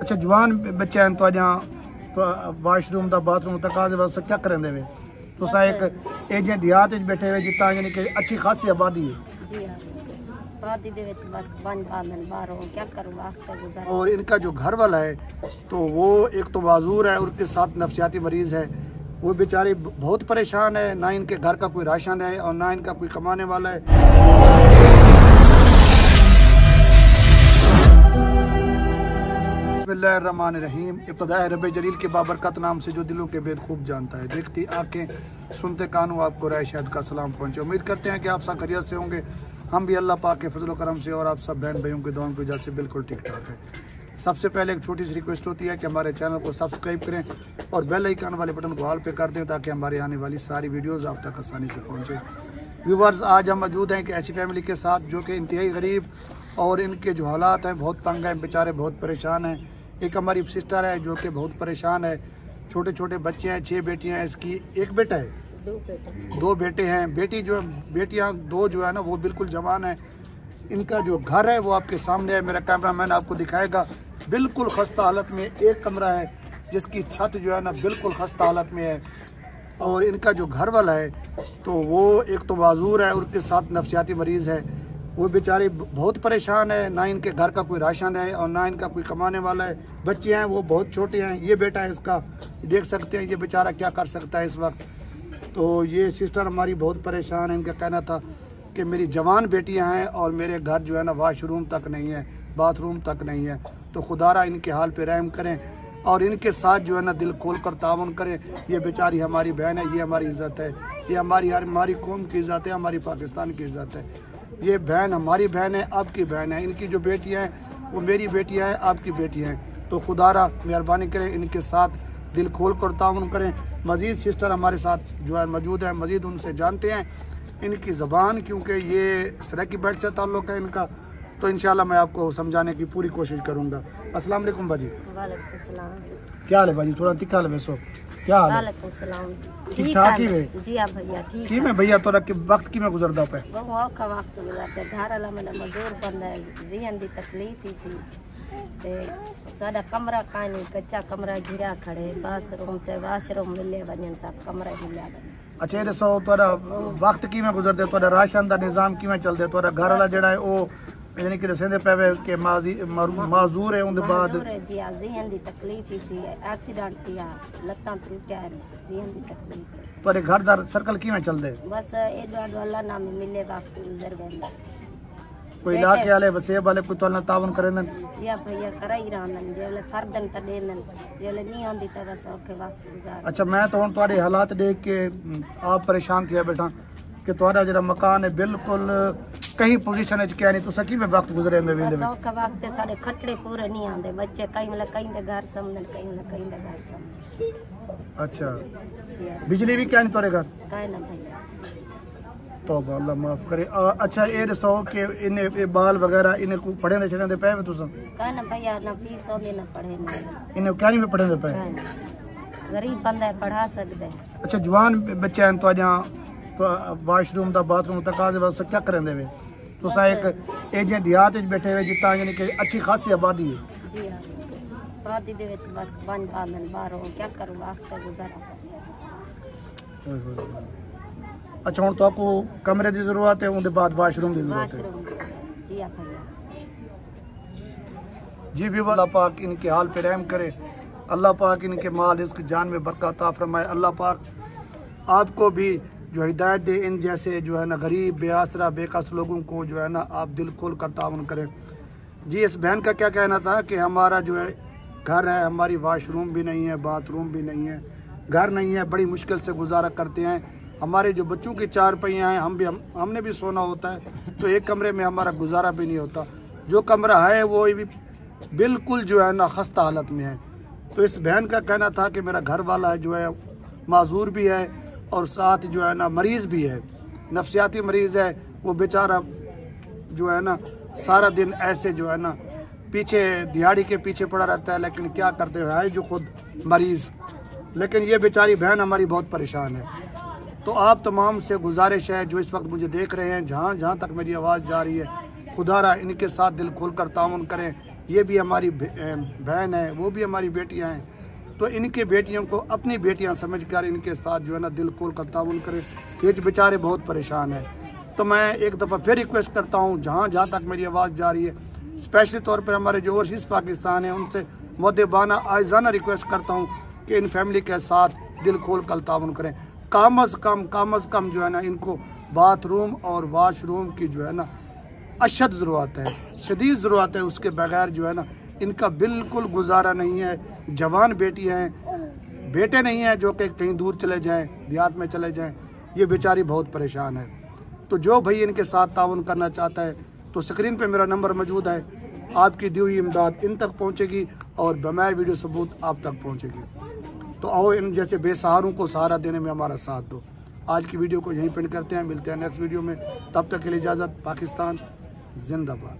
ਅੱਛਾ ਜਵਾਨ ਬੱਚੇ ਹਨ ਤੁਹਾਡੀਆਂ ਵਾਸ਼ਰੂਮ ਦਾ ਬਾਥਰੂਮ ਤੱਕ ਆਦੇ ਵਾਸਤੇ ਕੀ ਕਰਦੇ ਵੇ ਤੁਸੀਂ ਇੱਕ ਏਜੇ ਦਿਹਾਤ ਵਿੱਚ ਬੈਠੇ ਹੋਏ ਜਿੱਤਾਂ ਯਾਨੀ ਕਿ ਅੱਛੀ ਖਾਸੀ ਆਬਾਦੀ ਹੈ जी हाँ शादी दे विच बस पांच बांधन बाहर हो क्या करूँ वक्त गुजार और इनका जो घर वाला है तो वो एक तो माजूर है और उसके साथ नफसियाती मरीज़ है वो बेचारे बहुत परेशान है ना इनके घर का कोई राशन है और ना इनका कोई कमाने वाला है बसमीम इब्तदा रब जलील के बाबरकत नाम से जो दिलों के बेद खूब जानता है। देखती आँखें, सुनते कानों आपको राय शायद का सलाम पहुँचे। उम्मीद करते हैं कि आप खरीत से होंगे। हम भी अल्लाह पाक के फजल करम से और आप सब बहन भाइयों के दुआओं की वजह से बिल्कुल ठीक ठाक है। सबसे पहले एक छोटी सी रिक्वेस्ट होती है कि हमारे चैनल को सब्सक्राइब करें और बेल आइकन वाले बटन को ऑल पे कर दें ताकि हमारे आने वाली सारी वीडियोज़ आप तक आसानी से पहुँचे। व्यूवर्स, आज हम मौजूद हैं कि ऐसी फैमिली के साथ जो कि इंतहाई गरीब और इनके जो हालात हैं, बहुत तंग हैं, बेचारे बहुत परेशान हैं। एक हमारी सिस्टर है जो कि बहुत परेशान है। छोटे छोटे बच्चे हैं छः बेटियाँ हैं, इसकी एक बेटा है। दो बेटे हैं। बेटी जो बेटियाँ दो जो है ना, वो बिल्कुल जवान है। इनका जो घर है, वो आपके सामने है। मेरा कैमरामैन आपको दिखाएगा। बिल्कुल खस्ता हालत में एक कमरा है, जिसकी छत जो है ना, बिल्कुल खस्ता हालत में है। और इनका जो घर वाला है तो वो एक तो माजूर है उसके साथ नफसियाती मरीज़ है। वो बेचारे बहुत परेशान है। ना इनके घर का कोई राशन है और ना इनका कोई कमाने वाला है। बच्चे हैं, वो बहुत छोटे हैं। ये बेटा है इसका। देख सकते हैं, ये बेचारा क्या कर सकता है इस वक्त। तो ये सिस्टर हमारी बहुत परेशान है। इनका कहना था कि मेरी जवान बेटियाँ हैं और मेरे घर जो है ना वाशरूम तक नहीं है बाथरूम तक नहीं है। तो खुदारा इनके हाल पे रहम करें और इनके साथ जो है ना दिल खोल कर तावन करें। ये बेचारी हमारी बहन है, ये हमारी इज़्ज़त है। ये हमारी हमारी कौम की इज़्ज़त है, हमारी पाकिस्तान की इज़्ज़त है। ये बहन हमारी बहन है आपकी बहन है। इनकी जो बेटियाँ हैं वो मेरी बेटियाँ हैं आपकी बेटियाँ हैं। तो खुदारा मेहरबानी करें इनके साथ दिल खोल कर ताउन करें। मज़ीद सिस्टर हमारे साथ जो है मौजूद है मज़ीद उनसे जानते हैं इनकी ज़बान क्योंकि ये सराकी बेट से ताल्लुक़ है इनका। तो इन मैं आपको समझाने की पूरी कोशिश करूँगा। वालेकुम भाजी। क्या हाल है भाजी? थोड़ा तिक्का हाल है वैसो क्या हाल ठीक ठाक ही जी हाँ भैया ठीक की मैं भैया तो रख के वक्त की मैं गुजरदा पे? बहुत का वक्त गुजरते घर वाला मजदूर है। दी तकलीफ़ ही सी। ते कमरा कानी कच्चा कमरा घिरा खड़े। बाथरूम ते मिले सब कमरा हिला अच्छा तोरा वक्त की मैं गुजरदे तोरा राशन दा निज़ाम की मैं चलदे तोरा घर वाला जेड़ा है ओ यानी कि दसेंदे पवे के माजी माजूर है उन बाद जी जहन दी तकलीफ़ ही सी एक्सीडेंट थिया लत्ता टूटया है जहन दी तकलीफ़ पर घर दर सर्कल किवें चलदे? बस ए जो अल्लाह नाम मिलेगा गुजर वेंदा कोई इलाके वाले वसीब वाले कोई तोला तावन करेन या भैया कराई रहन जेले फर्दन त देन जेले नहीं आंदी त बस ओके वक्त गुजार। अच्छा मैं तो हुन तुम्हारे हालात देख के आप परेशान थिया बैठा कि तुम्हारा जरा मकान है बिल्कुल ਕਈ ਪੋਜੀਸ਼ਨ ਵਿੱਚ ਕਿਹਾ ਨਹੀਂ ਤੁਸੀਂ ਕਿਵੇਂ ਵਕਤ ਗੁਜ਼ਰੇਂਦੇ बस ਵੇਂਦੇ औखे वक्त ते साडे खटड़े पूरे नहीं आंदे बच्चे कई मतलब कई दे घर समझन कई मतलब कई दे घर समझन ਅੱਛਾ जी हाँ ਬਿਜਲੀ ਵੀ ਕਿਹਾ ਨਹੀਂ ਤੁਹਾਡੇ ਘਰ काहे ना भैया तौबा अल्लाह माफ करे अ, अच्छा ये दसो कि इन्हें ये बाल वगैरह इन्हें को पढ़े दे छड़े पे तुस काहे ना भैया ना फीस आंदी ना पढ़े ना बस इन्हें क्या नहीं पढ़े दे पे काहे ना गरीब बंदा है पढ़ा सकदे अच्छा जवान बच्चे हैं तो ਜਾਂ ਵਾਸ਼ਰੂਮ ਦਾ ਬਾਥਰੂਮ ਤੱਕ ਆਦੇ ਵਾਸਤੇ ਕੀ ਕਰਦੇ ਵੇ ਤੁਸੀਂ तुसा एक एजें देहात बैठे हुए जितना यानी कि अच्छी खासी आबादी है। जी हाँ। आबादी दे बस बंद बांधन बाहरों। क्या करूँ? वक्त गुजारा। अच्छा हूँ तो आपको कमरे की ज़रूरत है उनके बाद वाशरूम की ज़रूरत है। जी हाँ जी भी अल्लाह पाक इनके हाल पे रहम करे। अल्लाह पाक इनके माल रिस्क जान में बरकत फरमाए। अल्लाह पाक आपको भी जो हिदायत दे इन जैसे जो है ना गरीब, बेआसरा, बेकस लोगों को जो है ना आप दिल खोल कर ताउन करें। जी, इस बहन का क्या कहना था कि हमारा जो है घर है, हमारी वाशरूम भी नहीं है बाथरूम भी नहीं है। घर नहीं है, बड़ी मुश्किल से गुजारा करते हैं। हमारे जो बच्चों की चार पहियाँ हैं, हम भी, हम, हमने भी सोना होता है तो एक कमरे में हमारा गुजारा भी नहीं होता। जो कमरा है, वो भी बिल्कुल जो है ना खस्ता हालत में है। तो इस बहन का कहना था कि मेरा घर वाला है जो है, माजूर भी है और साथ जो है ना मरीज़ भी है। नफसियाती मरीज़ है, वो बेचारा जो है ना सारा दिन ऐसे जो है ना पीछे, दिहाड़ी के पीछे पड़ा रहता है, लेकिन क्या करते है? जो खुद मरीज़। लेकिन ये बेचारी बहन हमारी बहुत परेशान है। तो आप तमाम से गुजारिश है, जो इस वक्त मुझे देख रहे हैं, जहाँ जहाँ तक मेरी आवाज़ जा रही है, खुदारा इनके साथ दिल खोल कर करें। ये भी हमारी बहन है, वो भी हमारी बेटियाँ हैं। तो इनके बेटियों को अपनी बेटियाँ समझकर इनके साथ जो है ना दिल खोल कर ताउन करें। ये बेचारे बहुत परेशान हैं। तो मैं एक दफ़ा फिर रिक्वेस्ट करता हूँ, जहाँ जहाँ तक मेरी आवाज़ जा रही है स्पेशली तौर पर हमारे जो ओवरसीज़ पाकिस्तान है, उनसे मदबाना आयजाना रिक्वेस्ट करता हूँ कि इन फैमिली के साथ दिल खोल कर ताउन करें। कम अज़ कम कम अज़ कम जो है ना इनको बाथरूम और वाशरूम की जो है ना अशद ज़रूरत है। शदीद ज़रूरत है उसके बगैर जो है ना इनका बिल्कुल गुजारा नहीं है। जवान बेटी हैं, बेटे नहीं हैं जो कि कहीं दूर चले जाएँ, देहात में चले जाएँ, ये बेचारी बहुत परेशान है। तो जो भाई इनके साथ ताउन करना चाहता है तो स्क्रीन पे मेरा नंबर मौजूद है। आपकी दी हुई इमदाद इन तक पहुँचेगी और बमाए वीडियो सबूत आप तक पहुँचेगी। तो आओ इन जैसे बेसहारों को सहारा देने में हमारा साथ दो। आज की वीडियो को यहीं पेंड करते हैं, मिलते हैं नेक्स्ट वीडियो में। तब तक के लिए इजाज़त, पाकिस्तान, जिंदाबाद।